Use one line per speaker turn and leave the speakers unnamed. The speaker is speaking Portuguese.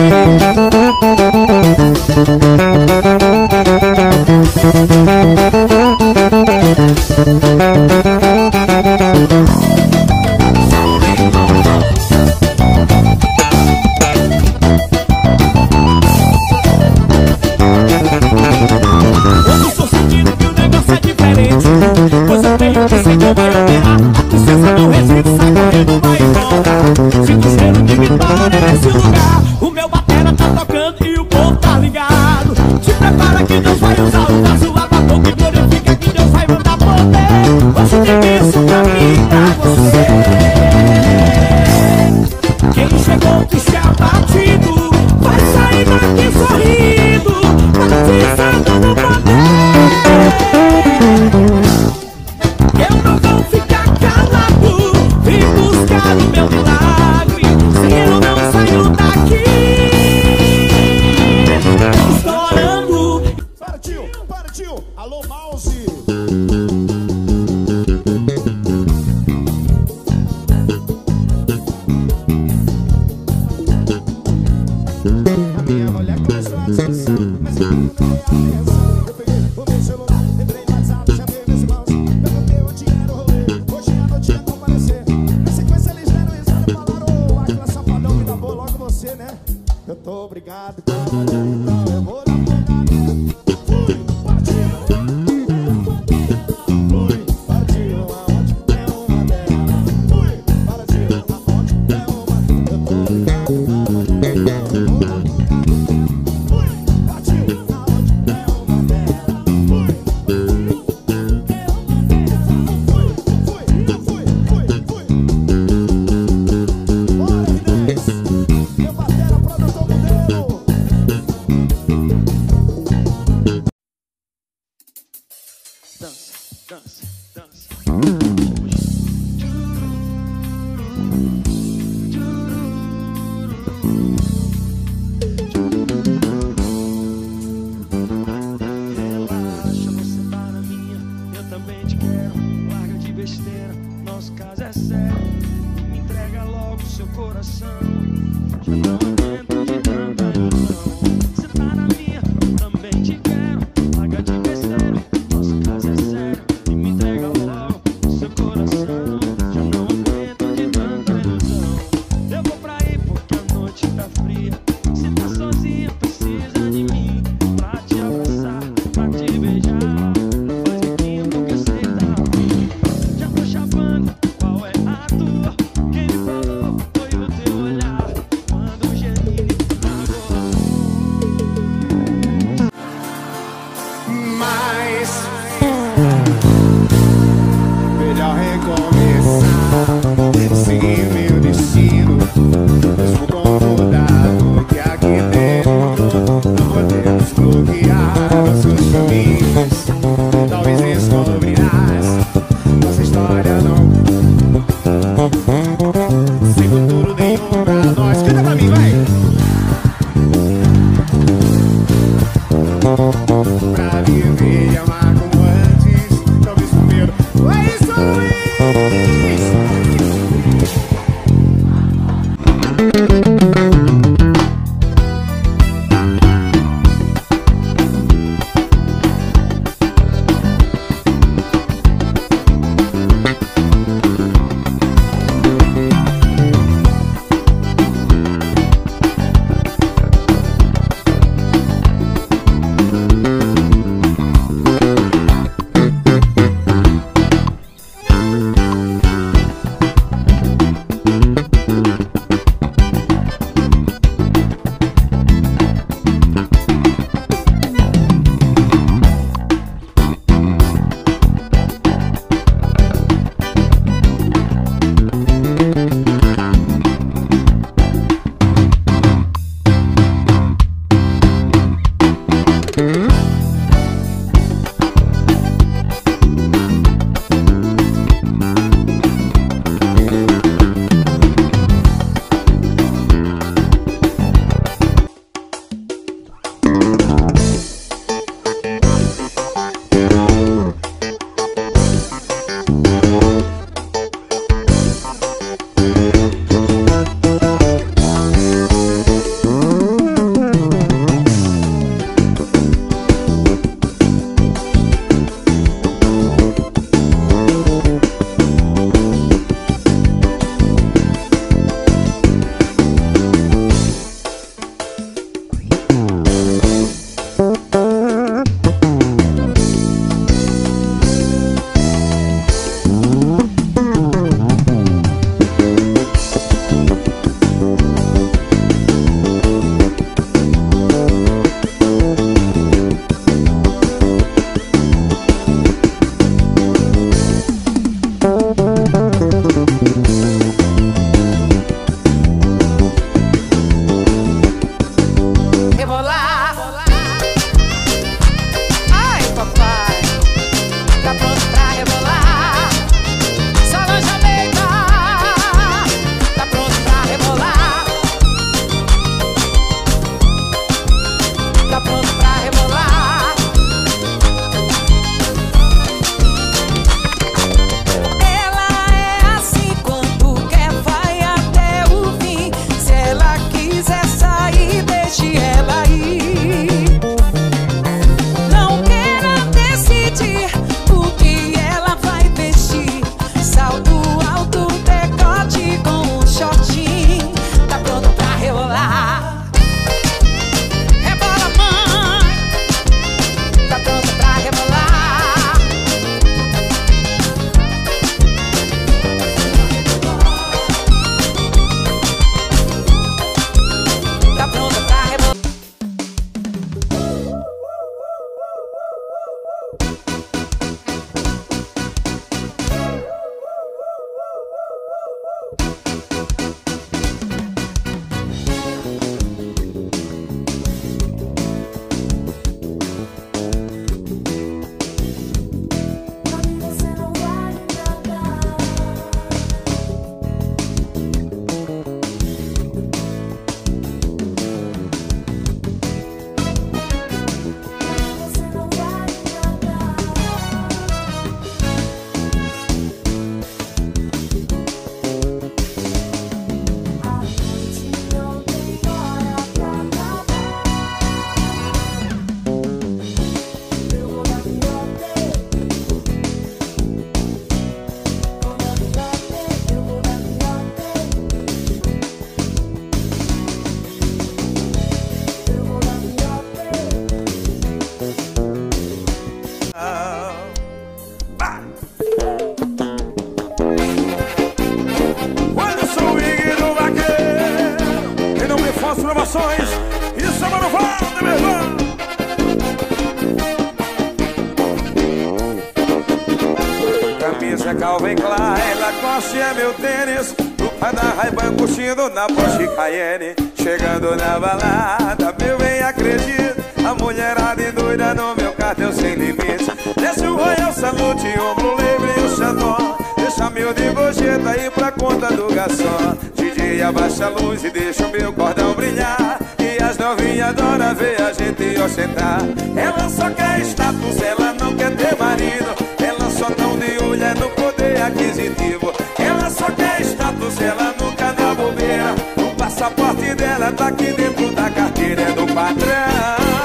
Thank you. tocando e o povo tá ligado. Se prepara que Deus vai usar.
besteira, larga de besteira, nosso caso é sério. Me entrega logo seu coração. Já não aguento de tanta ilusão.
forget. Isso é Mano Valde, meu irmão.
Camisa Calvin Klein, Lacoste é meu tênis. Lupa da Ray-Ban curtindo na Porsche Cayenne Chegando na balada, meu bem acredito. A mulherada doida no meu cartão sem limite. Desce o Royal Salute, ombro livre e o Xandó. Deixa meu de gorjeta aí pra conta do garçom DJ abaixa a luz e deixa o meu cordão brilhar. E as novinhas adoram ver a gente ostentar. Ela só quer status, ela não quer ter marido. Ela só tão de olho é no poder aquisitivo. Ela só quer status, ela nunca dá bobeira. O passaporte dela tá aqui dentro da carteira é do patrão